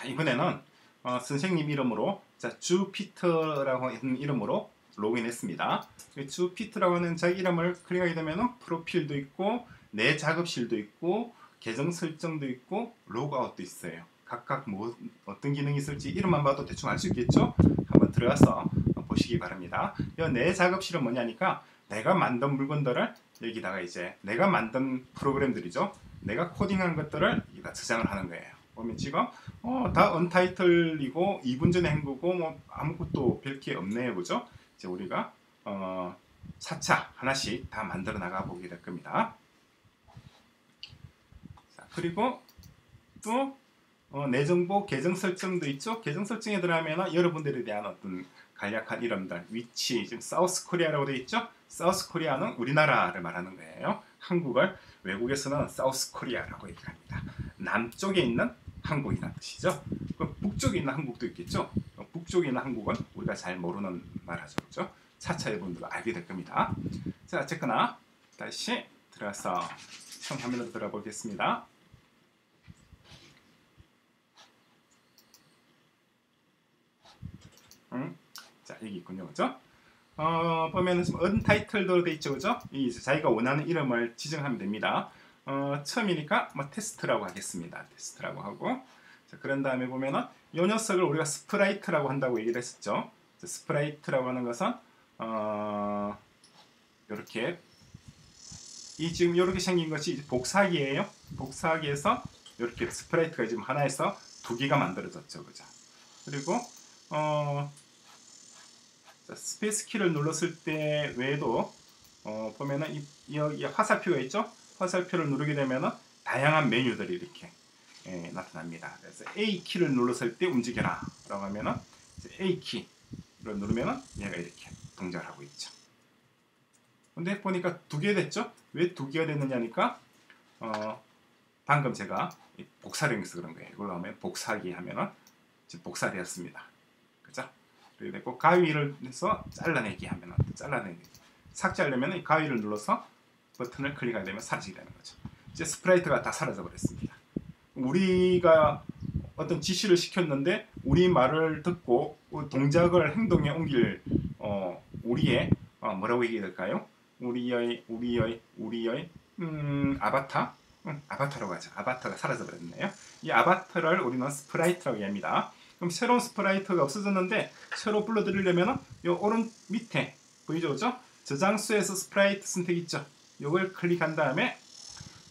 자 이번에는 어, 선생님 이름으로 자 주피터라고 하는 이름으로 로그인했습니다. 주피터라고 하는 자기 이름을 클릭하게 되면 프로필도 있고 내 작업실도 있고 계정 설정도 있고 로그아웃도 있어요. 각각 뭐 어떤 기능이 있을지 이름만 봐도 대충 알 수 있겠죠? 한번 들어가서 보시기 바랍니다. 내 작업실은 뭐냐니까 내가 만든 물건들을 여기다가 이제 내가 만든 프로그램들이죠. 내가 코딩한 것들을 여기다 저장을 하는 거예요. 보면 지금 어, 다 untitled이고 2분 전에 한 거고 뭐 아무것도 별게 없네요. 그죠? 이제 우리가 어, 차차 하나씩 다 만들어 나가 보게 될 겁니다. 자, 그리고 또 어, 내 정보 계정 설정도 있죠. 계정 설정에 들어가면 여러분들에 대한 어떤 간략한 이름들, 위치, 지금 South Korea라고 되어 있죠. South Korea는 우리나라를 말하는 거예요. 한국을 외국에서는 사우스 코리아라고 얘기합니다. 남쪽에 있는 한국이라는 뜻이죠. 북쪽에 있는 한국도 있겠죠. 북쪽에 있는 한국은 우리가 잘 모르는 말하죠. 그렇죠? 차차 여러분들 알게 될 겁니다. 자, 어쨌거나 다시 들어가서 처음 화면으로 들어가 보겠습니다. 음, 자, 여기 있군요. 그죠? 어, 보면은 지금 untitled로 돼 있죠. 그죠? 이 자기가 원하는 이름을 지정하면 됩니다. 어, 처음이니까 뭐 테스트라고 하겠습니다. 테스트라고 하고 자, 그런 다음에 보면은 이 녀석을 우리가 sprite라고 한다고 얘기를 했었죠. sprite라고 하는 것은 어, 이렇게 이 지금 이렇게 생긴 것이 복사기예요. 복사기에서 이렇게 sprite가 지금 하나에서 두 개가 만들어졌죠, 그죠? 그리고 어, space 키를 눌렀을 때 외에도 어, 보면은 이, 여기 화살표가 있죠? 화살표를 누르게 되면 다양한 메뉴들이 이렇게 예, 나타납니다. 그래서 A 키를 눌렀을 때 움직여라 라고 하면은 A 키를 누르면은 얘가 이렇게 동작을 하고 있죠. 근데 보니까 두 개 됐죠? 왜 두 개가 됐느냐니까 어, 방금 제가 복사를 해서 그런 거예요. 이걸로 하면 복사기 하면은 지금 복사되었습니다. 그죠? 그리고 가위를 해서 잘라내기 하면은 잘라내기 삭제하려면 가위를 눌러서 버튼을 클릭하게 되면 사라지게 되는 거죠. 이제 sprite가 다 사라져 버렸습니다. 우리가 어떤 지시를 시켰는데 우리 말을 듣고 동작을 행동에 옮길 어, 우리의 어, 뭐라고 얘기해야 될까요? 우리의 우리의 우리의 음, 아바타 음, 아바타라고 하죠. 아바타가 사라져 버렸네요. 이 아바타를 우리는 sprite라고 합니다. 그럼 새로운 sprite가 없어졌는데 새로 불러드리려면 이 오른 밑에 보이죠? 저장소에서 sprite 선택 있죠. 이걸 클릭한 다음에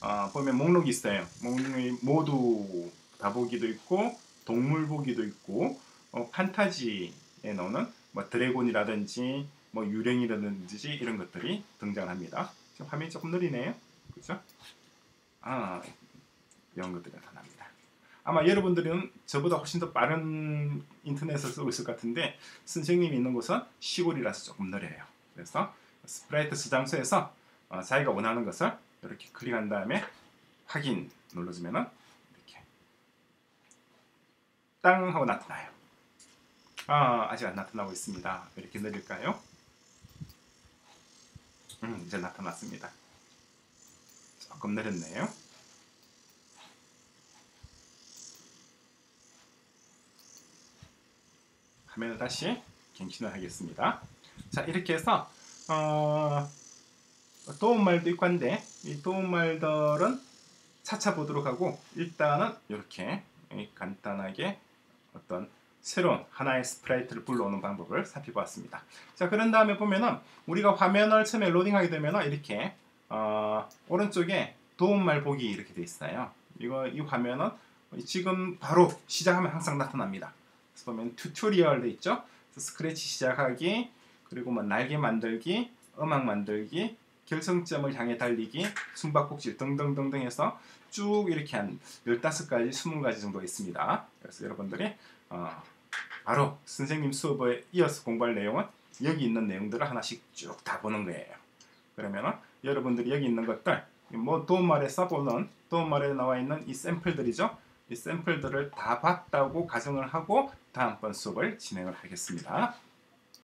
어, 보면 목록이 있어요. 목록이 모두 다 보기도 있고 동물 보기도 있고 어, 판타지에 나오는 뭐 드래곤이라든지 뭐 유령이라든지 이런 것들이 등장합니다. 지금 화면이 조금 느리네요. 그렇죠? 아 이런 것들이 나타납니다. 아마 여러분들은 저보다 훨씬 더 빠른 인터넷을 쓰고 있을 것 같은데 선생님이 있는 곳은 시골이라서 조금 느려요. 그래서 sprite 저장소에서 어, 자기가 원하는 것을 이렇게 클릭한 다음에 확인 눌러주면은 이렇게 땅 하고 나타나요. 아, 아직 안 나타나고 있습니다. 이렇게 느릴까요? 음, 이제 나타났습니다. 조금 느렸네요. 화면을 다시 갱신을 하겠습니다. 자, 이렇게 해서 어, 도움말도 있고 한데 이 도움말들은 차차 보도록 하고 일단은 이렇게 간단하게 어떤 새로운 하나의 sprite를 불러오는 방법을 살펴보았습니다. 자 그런 다음에 보면은 우리가 화면을 처음에 로딩하게 되면은 이렇게 어, 오른쪽에 도움말 보기 이렇게 돼 있어요. 이거 이 화면은 지금 바로 시작하면 항상 나타납니다. 그래서 보면 tutorial 돼 있죠. 스크래치 시작하기 그리고 뭐 날개 만들기, 음악 만들기, 결승점을 향해 달리기, 숨바꼭질 등등등등 해서 쭉 이렇게 한 15가지, 20가지 정도 있습니다. 그래서 여러분들이 어, 바로 선생님 수업에 이어서 공부할 내용은 여기 있는 내용들을 하나씩 쭉 다 보는 거예요. 그러면은 여러분들이 여기 있는 것들 뭐 도움말에 써보는 도움말에 나와 있는 이 샘플들이죠. 이 샘플들을 다 봤다고 가정을 하고 다음번 수업을 진행을 하겠습니다.